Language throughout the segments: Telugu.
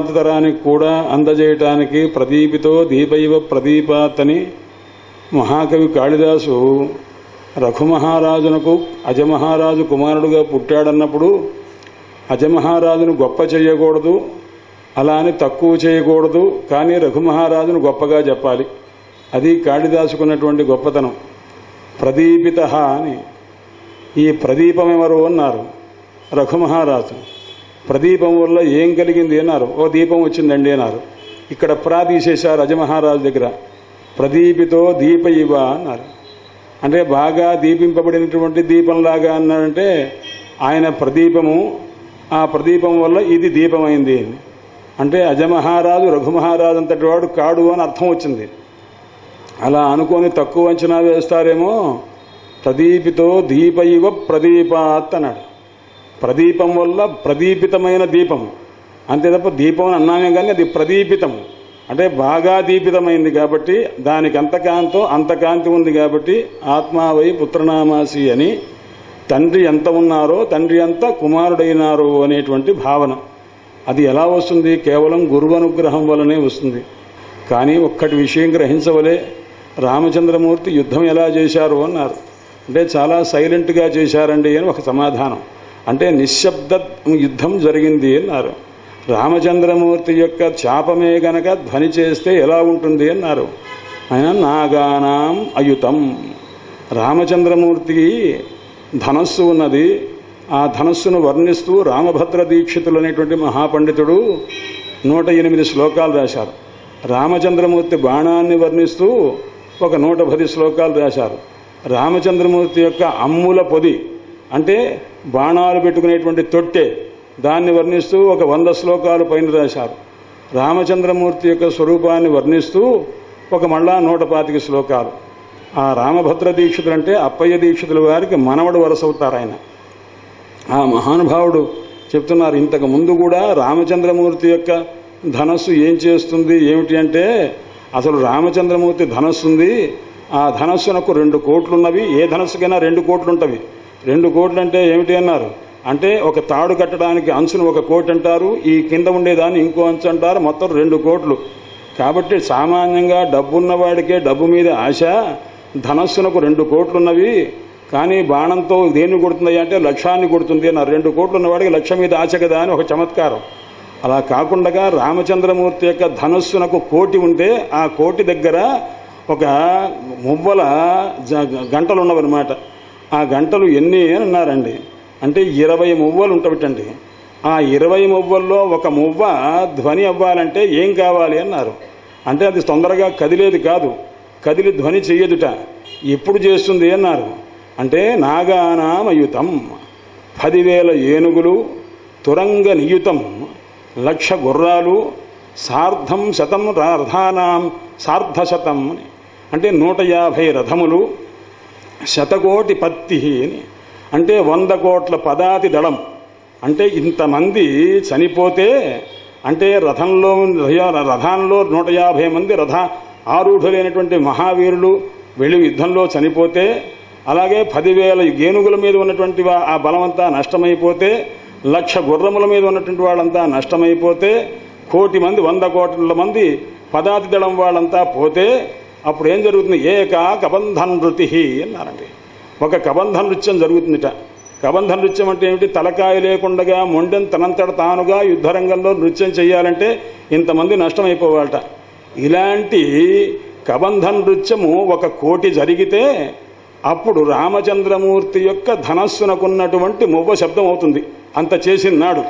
తరానికి కూడా అందజేయటానికి ప్రదీపితో దీపైవ ప్రదీపాత్ మహాకవి కాళిదాసు రఘుమహారాజునకు అజమహారాజు కుమారుడుగా పుట్టాడన్నప్పుడు అజమహారాజును గొప్ప చేయకూడదు అలా అని తక్కువ చేయకూడదు కానీ రఘుమహారాజును గొప్పగా చెప్పాలి. అది కాళిదాసుకున్నటువంటి గొప్పతనం. ప్రదీపిత అని ఈ ప్రదీపమెవరు అన్నారు రఘుమహారాజు. ప్రదీపం వల్ల ఏం కలిగింది అన్నారు. ఓ దీపం వచ్చిందండి అన్నారు. ఇక్కడ ప్రా తీసేశారు అజమహారాజు దగ్గర ప్రదీపితో దీప ఇవ అన్నారు. అంటే బాగా దీపింపబడినటువంటి దీపంలాగా అన్నారంటే ఆయన ప్రదీపము ఆ ప్రదీపం వల్ల ఇది దీపమైంది అంటే అజమహారాజు రఘుమహారాజు అంతటి వాడు కాడు అని అర్థం వచ్చింది. అలా అనుకొని తక్కువ అంచనా వేస్తారేమో ప్రదీపితో దీప ఇవ ప్రదీపాత్ అన్నాడు. ప్రదీపం వల్ల ప్రదీపితమైన దీపం అంతే తప్ప దీపం అని అన్నామే కానీ అది ప్రదీపితం అంటే బాగా దీపితమైంది కాబట్టి దానికి అంతకాంతో అంతకాంతి ఉంది కాబట్టి ఆత్మావై పుత్రనామాసి అని తండ్రి ఎంత ఉన్నారో తండ్రి ఎంత కుమారుడైనారు అనేటువంటి భావన. అది ఎలా వస్తుంది? కేవలం గురువు అనుగ్రహం వలనే వస్తుంది. కానీ ఒక్కటి విషయం గ్రహించవలే రామచంద్రమూర్తి యుద్ధం ఎలా చేశారు అన్నారు. అంటే చాలా సైలెంట్గా చేశారండి అని ఒక సమాధానం. అంటే నిశ్శబ్ద యుద్ధం జరిగింది అన్నారు. రామచంద్రమూర్తి యొక్క చాపమే గనక ధ్వని చేస్తే ఎలా ఉంటుంది అన్నారు. ఆయన నాగానాం అయుతం. రామచంద్రమూర్తికి ధనస్సు ఉన్నది. ఆ ధనస్సును వర్ణిస్తూ రామభద్ర దీక్షితులు అనేటువంటి మహాపండితుడు నూట ఎనిమిది శ్లోకాలు రాశారు. రామచంద్రమూర్తి బాణాన్ని వర్ణిస్తూ ఒక నూట పది శ్లోకాలు రాశారు. రామచంద్రమూర్తి యొక్క అమ్ముల పొది అంటే బాణాలు పెట్టుకునేటువంటి తొట్టె దాన్ని వర్ణిస్తూ ఒక వంద శ్లోకాలు పైన రాశారు. రామచంద్రమూర్తి యొక్క స్వరూపాన్ని వర్ణిస్తూ ఒక మళ్ళా నూట పాతిక శ్లోకాలు. ఆ రామభద్ర దీక్షితులు అంటే అప్పయ్య దీక్షితుల వారికి మనవడు వరసవుతారు ఆయన. ఆ మహానుభావుడు చెప్తున్నారు ఇంతకు ముందు కూడా రామచంద్రమూర్తి యొక్క ధనస్సు ఏం చేస్తుంది ఏమిటి అంటే అసలు రామచంద్రమూర్తి ధనస్సు ఉంది ఆ ధనస్సునకు రెండు కోట్లున్నవి ఏ ధనస్సుకైనా రెండు కోట్లుంటవి. రెండు కోట్లు అంటే ఏమిటి అన్నారు? అంటే ఒక తాడు కట్టడానికి అంచును ఒక కోటి అంటారు ఈ కింద ఉండేదాన్ని ఇంకో అంచు అంటారు మొత్తం రెండు కోట్లు. కాబట్టి సామాన్యంగా డబ్బున్నవాడికే డబ్బు మీద ఆశ ధనస్సునకు రెండు కోట్లున్నవి. కానీ బాణంతో దేన్ని కొడుతుంది అంటే లక్ష్యాన్ని కొడుతుంది అన్నారు. రెండు కోట్లు ఉన్నవాడికి లక్ష్యం మీద ఆశ కదా అని ఒక చమత్కారం. అలా కాకుండా రామచంద్రమూర్తి యొక్క ధనస్సునకు కోటి ఉంటే ఆ కోటి దగ్గర ఒక మువ్వల జ- గంటలు ఉన్నవన్నమాట ఆ గంటలు ఎన్ని అని అన్నారండి? అంటే ఇరవై మువ్వలు ఉంటవిటండి. ఆ ఇరవై మువ్వల్లో ఒక మువ్వ ధ్వని అవ్వాలంటే ఏం కావాలి అన్నారు. అంటే అది తొందరగా కదిలేది కాదు. కదిలి ధ్వని చెయ్యదుట. ఎప్పుడు చేస్తుంది అన్నారు. అంటే నాగానామయుతం పదివేల ఏనుగులు తురంగ నియుతం లక్ష గుర్రాలు సార్ధం శతం రథానాం సార్ధశతం అంటే నూట యాభై రథములు శతకోటి పత్తి అని అంటే వంద కోట్ల పదాతి దళం. అంటే ఇంతమంది చనిపోతే అంటే రథంలో రథాల్లో నూట యాభై మంది రథ ఆరూఢులైనటువంటి మహావీరులు వెళ్ళి యుద్ధంలో చనిపోతే అలాగే పదివేల ఏనుగుల మీద ఉన్నటువంటి ఆ బలమంతా నష్టమైపోతే లక్ష గుర్రముల మీద ఉన్నటువంటి వాళ్ళంతా నష్టమైపోతే కోటి మంది వంద కోట్ల మంది పదాతి దళం వాళ్ళంతా పోతే అప్పుడు ఏం జరుగుతుంది? ఏకా కబంధ నృతి అన్నారండి. ఒక కబంధ నృత్యం జరుగుతుందిట. కబంధ నృత్యం అంటే ఏమిటి? తలకాయ లేకుండగా మొండెం తనంతట తానుగా యుద్ధరంగంలో నృత్యం చేయాలంటే ఇంతమంది నష్టమైపోవాలట. ఇలాంటి కబంధ నృత్యము ఒక కోటి జరిగితే అప్పుడు రామచంద్రమూర్తి యొక్క ధనస్సునకున్నటువంటి మువ్వ శబ్దం అవుతుంది. అంత చేసినాడు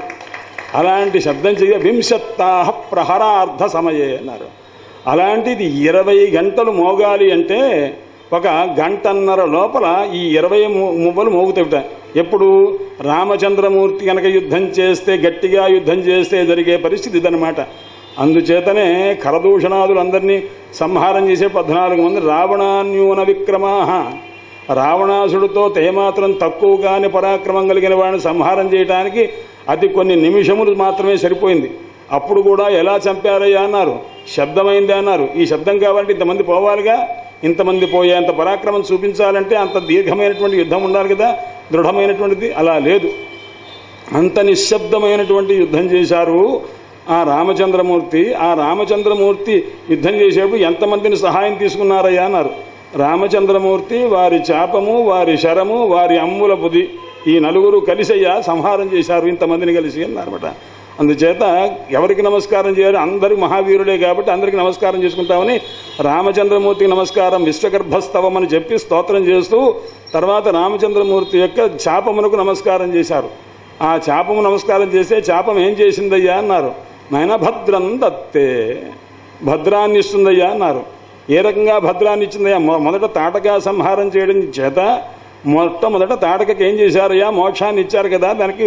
అలాంటి శబ్దం చెయ్య వింశత్తాహ ప్రహరార్థ సమయే అన్నారు. అలాంటిది ఇరవై గంటలు మోగాలి అంటే ఒక గంటన్నర లోపల ఈ ఇరవై ము- మువ్వలు మోగుతాయిట ఎప్పుడు? రామచంద్రమూర్తి కనుక యుద్ధం చేస్తే గట్టిగా యుద్ధం చేస్తే జరిగే పరిస్థితి ఇదనమాట అందుచేతనే కరదూషణాదులందరినీ సంహారం చేసే పద్నాలుగు మంది రావణాన్యూన విక్రమాహ. రావణాసుడితో తేమాత్రం తక్కువగానే పరాక్రమం కలిగిన వాడిని సంహారం చేయడానికి అతి కొన్ని నిమిషములు మాత్రమే సరిపోయింది. అప్పుడు కూడా ఎలా చంపారయ్యా అన్నారు. శబ్దమైంది అన్నారు. ఈ శబ్దం కావాలంటే ఇంతమంది పోవాలిగా? ఇంతమంది పోయేంత పరాక్రమం చూపించాలంటే అంత దీర్ఘమైనటువంటి యుద్ధం ఉండాలి కదా? దృఢమైనటువంటిది? అలా లేదు. అంత నిశ్శబ్దమైనటువంటి యుద్ధం చేశారు ఆ రామచంద్రమూర్తి. ఆ రామచంద్రమూర్తి యుద్ధం చేసేప్పుడు ఎంతమందిని సహాయం తీసుకున్నారయ్యా అన్నారు. రామచంద్రమూర్తి వారి చాపము వారి శరము వారి అమ్ముల బుది ఈ నలుగురు కలిసయ్యా సంహారం చేశారు ఇంతమందిని కలిసి అన్నారన్నమాట. అందుచేత ఎవరికి నమస్కారం చేయాలి? అందరికి మహావీరుడే కాబట్టి అందరికి నమస్కారం చేసుకుంటామని రామచంద్రమూర్తికి నమస్కారం విశ్వగర్భస్తవం అని చెప్పి స్తోత్రం చేస్తూ తర్వాత రామచంద్రమూర్తి యొక్క చాపమునకు నమస్కారం చేశారు. ఆ చాపము నమస్కారం చేస్తే చాపం ఏం చేసిందయ్యా అన్నారు. నాయన భద్రం దత్తే భద్రాన్ని ఇస్తుందయ్యా అన్నారు. ఏ రకంగా భద్రాన్ని ఇచ్చిందయ్యా? మొదట తాటగా సంహారం చేయడం చేత మొట్టమొదట తాటకకి ఏం చేశారయ్యా మోక్షాన్ని ఇచ్చారు కదా దానికి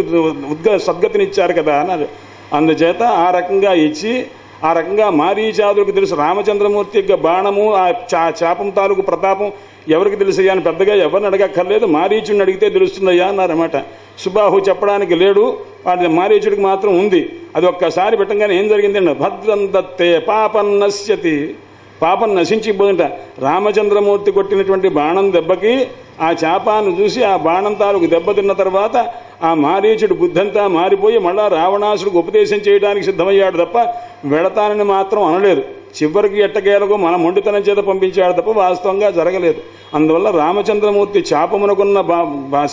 ఉద్గ సద్గతిని ఇచ్చారు కదా అన్నారు అందుచేత ఆ రకంగా ఇచ్చి ఆ రకంగా మారీచాదులకు తెలుసు రామచంద్రమూర్తి యొక్క బాణము ఆ చా చాపం తాలూకు ప్రతాపం ఎవరికి తెలుసయ్యా అని పెద్దగా ఎవరిని అడగక్కర్లేదు మారీచుడిని అడిగితే తెలుస్తుందయ్యా అన్నారన్నమాట. సుబాహు చెప్పడానికి లేడు వాటి మారీచుడికి మాత్రం ఉంది. అది ఒక్కసారి పెట్టంగానే ఏం జరిగిందండి భద్రం దత్తే పాపం నశ్యతి. పాపం నశించిపోయింట. రామచంద్రమూర్తి కొట్టినటువంటి బాణం దెబ్బకి ఆ చాపాన్ని చూసి ఆ బాణం తాలూకు దెబ్బతిన్న తర్వాత ఆ మారీచుడు బుద్ధంతా మారిపోయి మళ్ళా రావణాసుడికి ఉపదేశం చేయడానికి సిద్ధమయ్యాడు తప్ప వెళతానని మాత్రం అనలేదు. చివరికి ఎట్టకేలకు మన మొండితనం చేత పంపించాడు తప్ప వాస్తవంగా జరగలేదు. అందువల్ల రామచంద్రమూర్తి చాపమునకున్న బా బా-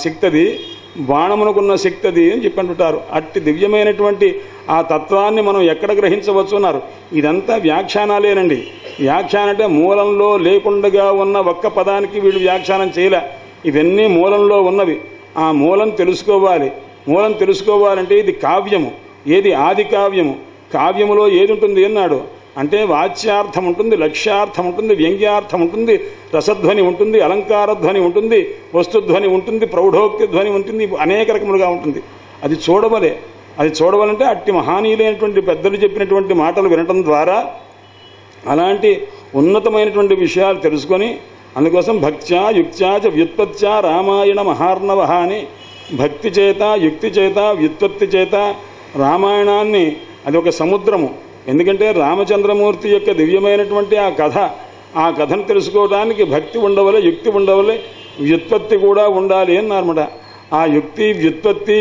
బాణమునకున్న శక్తి అది అని చెప్పంటుంటారు అట్టి దివ్యమైనటువంటి ఆ తత్వాన్ని మనం ఎక్కడ గ్రహించవచ్చు అన్నారు. ఇదంతా వ్యాఖ్యానాలేనండి. వ్యాఖ్యానం అంటే మూలంలో లేకుండగా ఉన్న ఒక్క పదానికి వీళ్ళు వ్యాఖ్యానం చేయలే. ఇవన్నీ మూలంలో ఉన్నవి. ఆ మూలం తెలుసుకోవాలి. మూలం తెలుసుకోవాలంటే ఇది కావ్యము. ఏది ఆది కావ్యము? కావ్యములో ఏది ఉంటుంది అన్నాడు. అంటే వాచ్యార్థం ఉంటుంది లక్ష్యార్థం ఉంటుంది వ్యంగ్యార్థం ఉంటుంది రసధ్వని ఉంటుంది అలంకారధ్వని ఉంటుంది వస్తుధ్వని ఉంటుంది ప్రౌఢోక్తి ధ్వని ఉంటుంది అనేక రకములుగా ఉంటుంది. అది చూడవలే. అది చూడవాలంటే అట్టి మహానీయులైనటువంటి పెద్దలు చెప్పినటువంటి మాటలు వినటం ద్వారా అలాంటి ఉన్నతమైనటువంటి విషయాలు తెలుసుకొని అందుకోసం భక్త్యా యుక్త్యా చ వ్యుత్పత్త్యా రామాయణ మహార్ణవ అని భక్తి చేత యుక్తి చేత వ్యుత్పత్తి చేత రామాయణాన్ని అది ఒక సముద్రము. ఎందుకంటే రామచంద్రమూర్తి యొక్క దివ్యమైనటువంటి ఆ కథ ఆ కథను తెలుసుకోవడానికి భక్తి ఉండవలే యుక్తి ఉండవలే వ్యుత్పత్తి కూడా ఉండాలి అన్నమాట ఆ యుక్తి వ్యుత్పత్తి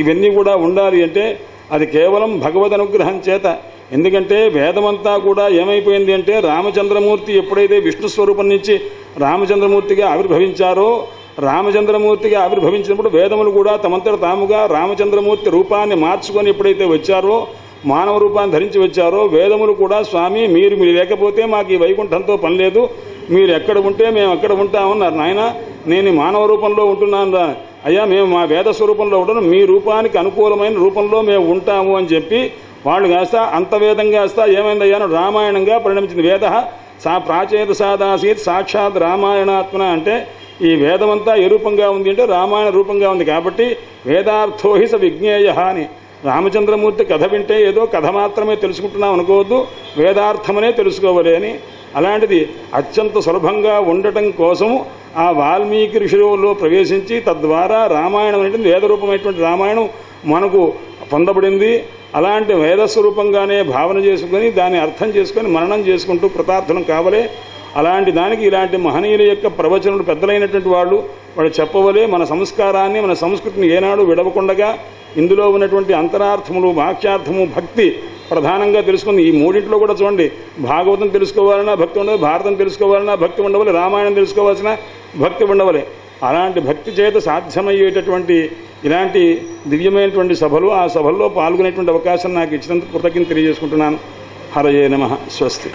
ఇవన్నీ కూడా ఉండాలి అంటే అది కేవలం భగవద్ అనుగ్రహం చేత. ఎందుకంటే వేదమంతా కూడా ఏమైపోయింది అంటే రామచంద్రమూర్తి ఎప్పుడైతే విష్ణు స్వరూపం నుంచి రామచంద్రమూర్తిగా ఆవిర్భవించారో రామచంద్రమూర్తిగా ఆవిర్భవించినప్పుడు వేదములు కూడా తమంతట తాముగా రామచంద్రమూర్తి రూపాన్ని మార్చుకొని ఎప్పుడైతే వచ్చారో మానవ రూపాన్ని ధరించి వచ్చారో వేదములు కూడా స్వామి మీరు మీరు లేకపోతే మాకు ఈ వైకుంఠంతో పని లేదు. మీరు ఎక్కడ ఉంటే మేము అక్కడ ఉంటామన్నారు. నాయన నేను మానవ రూపంలో ఉంటున్నాను రా. అయ్యా మేము మా వేద స్వరూపంలో ఉంటాం మీ రూపానికి అనుకూలమైన రూపంలో మేము ఉంటాము అని చెప్పి వాళ్ళు కాస్త అంత వేదంగా కాస్త ఏమైందయ్యాను రామాయణంగా పరిణమించింది. వేద సా ప్రాచేత సాదాసీత్ సాక్షాత్ రామాయణాత్మన అంటే ఈ వేదమంతా ఏ రూపంగా ఉంది అంటే రామాయణ రూపంగా ఉంది కాబట్టి వేదార్థోహి స విజ్ఞేయ అని రామచంద్రమూర్తి కథ వింటే ఏదో కథ మాత్రమే తెలుసుకుంటున్నాం అనుకోవద్దు వేదార్థమనే తెలుసుకోవాలి అని. అలాంటిది అత్యంత సులభంగా ఉండటం కోసము ఆ వాల్మీకి ఋషిలో ప్రవేశించి తద్వారా రామాయణం అనేటువంటి వేదరూపమైనటువంటి రామాయణం మనకు పొందబడింది. అలాంటి వేదస్వరూపంగానే భావన చేసుకుని దాన్ని అర్థం చేసుకొని మననం చేసుకుంటూ ప్రతార్థనం కావలే. అలాంటి దానికి ఇలాంటి మహనీయుల యొక్క ప్రవచనులు పెద్దలైనటువంటి వాళ్ళు వాళ్ళు చెప్పవలే మన సంస్కారాన్ని మన సంస్కృతిని ఏనాడు విడవకుండగా ఇందులో ఉన్నటువంటి అంతరార్థములు వాక్యార్థము భక్తి ప్రధానంగా తెలుసుకుంది. ఈ మూడింటిలో కూడా చూడండి. భాగవతం తెలుసుకోవాలన్నా భక్తి ఉండదు భారతం తెలుసుకోవాలన్నా భక్తి ఉండవలే రామాయణం తెలుసుకోవాల్సిన భక్తి ఉండవలే. అలాంటి భక్తి చేత సాధ్యమయ్యేటటువంటి ఇలాంటి దివ్యమైనటువంటి సభలు ఆ సభల్లో పాల్గొనేటువంటి అవకాశం నాకు ఇచ్చినందుకు కృతజ్ఞత తెలియజేసుకుంటున్నాను. హరయే నమ. స్వస్తి.